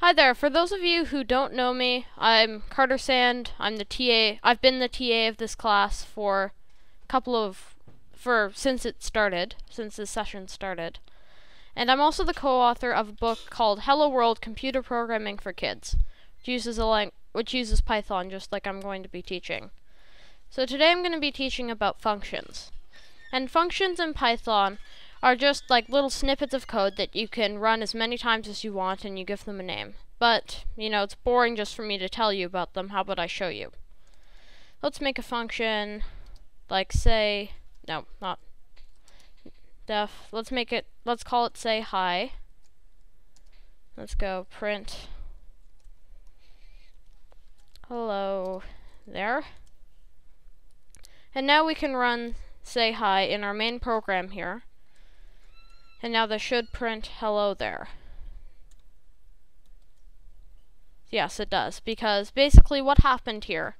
Hi there. For those of you who don't know me, I'm Carter Sande. I'm the TA. I've been the TA of this class for a couple of for since it started, since this session started. And I'm also the co-author of a book called Hello World: Computer Programming for Kids, which uses a lang- which uses Python just like I'm going to be teaching. So today I'm going to be teaching about functions. And functions in Python are just like little snippets of code that you can run as many times as you want and you give them a name. But, you know, it's boring just for me to tell you about them. How about I show you? Let's make a function like say, no, not def. Let's make it, let's call it say hi. Let's go print hello there. And now we can run say hi in our main program here. And now this should print hello there. Yes, it does, because basically what happened here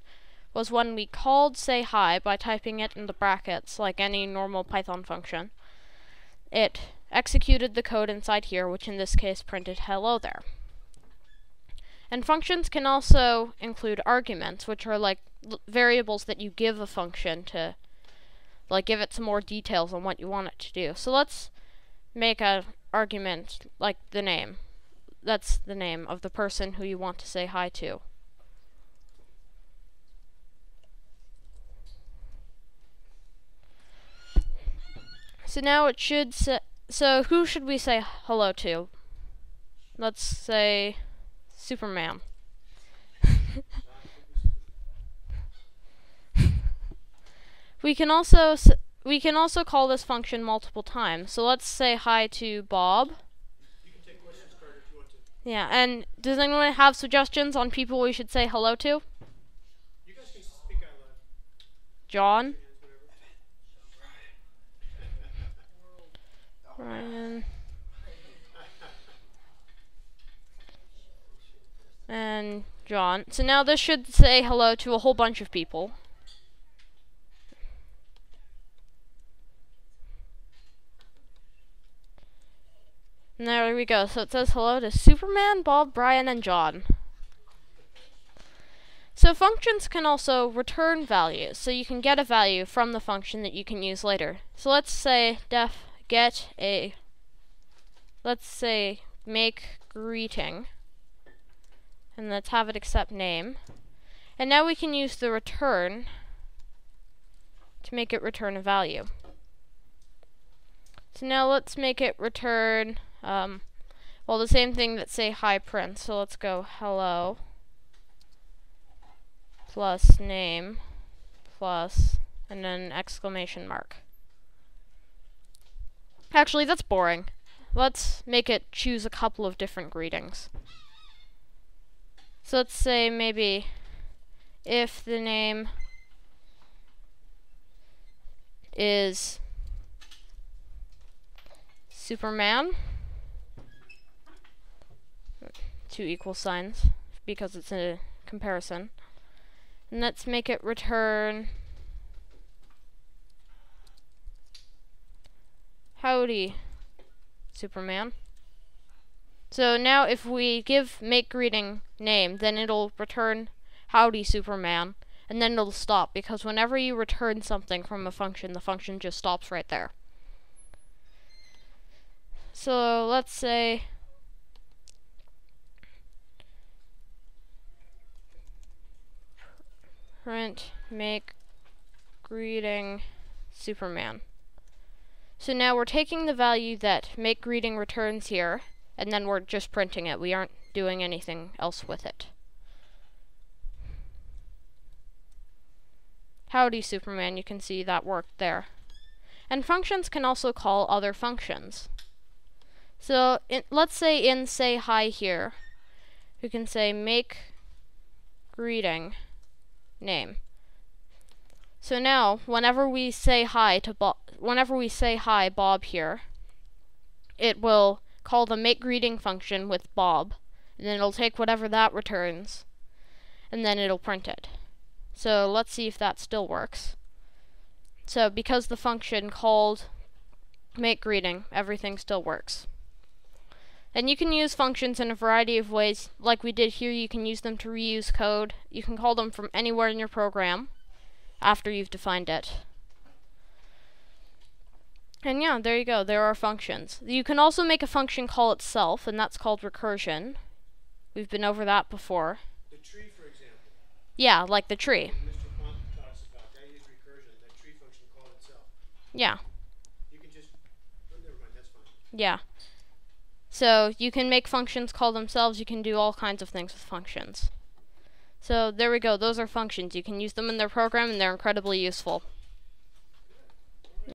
was when we called say hi by typing it in the brackets like any normal Python function, it executed the code inside here, which in this case printed hello there. And functions can also include arguments, which are like variables that you give a function to like give it some more details on what you want it to do. So let's make a argument like the name. That's the name of the person who you want to say hi to. So now it should say, so who should we say hello to? Let's say Superman. we can also we can also call this function multiple times. So let's say hi to Bob. Yeah, and does anyone have suggestions on people we should say hello to? John. Ryan. And John. So now this should say hello to a whole bunch of people. And there we go. So it says hello to Superman, Bob, Brian, and John. So functions can also return values. So you can get a value from the function that you can use later. So let's say def get a let's say make greeting and let's have it accept name. And now we can use the return to make it return a value. So now let's make it return um, well, the same thing that say hi print. So let's go hello plus name plus and then exclamation mark. Actually, that's boring. Let's make it choose a couple of different greetings. So let's say maybe if the name is Superman two equal signs because it's a comparison. And let's make it return Howdy, Superman. So now if we give make greeting name, then it'll return Howdy, Superman, and then it'll stop because whenever you return something from a function, the function just stops right there. So let's say print make greeting Superman. So now we're taking the value that make greeting returns here, and then we're just printing it. We aren't doing anything else with it. Howdy, Superman. You can see that worked there. And functions can also call other functions. So in, let's say in say hi here, we can say make greeting name. So now, whenever we say hi to Bob, whenever we say hi Bob here, it will call the make greeting function with Bob, and then it'll take whatever that returns, and then it'll print it. So let's see if that still works. So because the function called make greeting, everything still works. And you can use functions in a variety of ways. Like we did here, you can use them to reuse code. You can call them from anywhere in your program after you've defined it. And yeah, there you go. There are functions. You can also make a function call itself, and that's called recursion. We've been over that before. The tree, for example. Yeah, like the tree. Mr. Pont talks about that is recursion. Tree function called itself. Yeah, You can just. Oh, never mind. Yeah. So you can make functions call themselves. You can do all kinds of things with functions. So there we go. Those are functions. You can use them in their program, and they're incredibly useful.